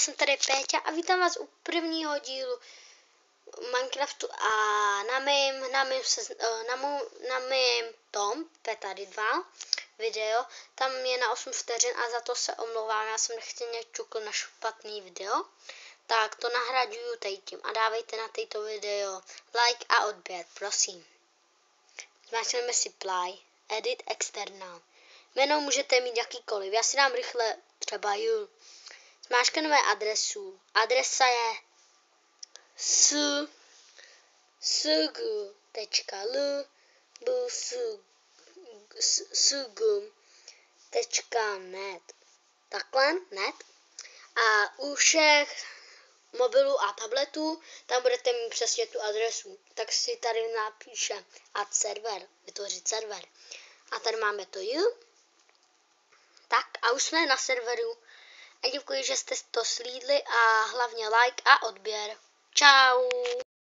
jsem tady Péťa a vítám vás u prvního dílu Minecraftu a na mém, na mém, se, eh, na mou, na mém tom, tady dva video, tam je na 8 vteřin a za to se omlouvám, já jsem nechtěně čukl na špatný video, tak to nahraduju tím a dávejte na této video like a odběr, prosím. Zmáčkneme si play, edit external. Jméno můžete mít jakýkoliv, já si dám rychle třeba Jul. Zmáčkneme adresu. Adresa je s sg.l net takhle, net. A u všech mobilů a tabletů, tam budete mít přesně tu adresu. Tak si tady napíše ad server, vytvořit server. A tady máme to ju. Tak a už jsme na serveru. A děkuji, že jste to slídli a hlavně like a odběr. Ciao.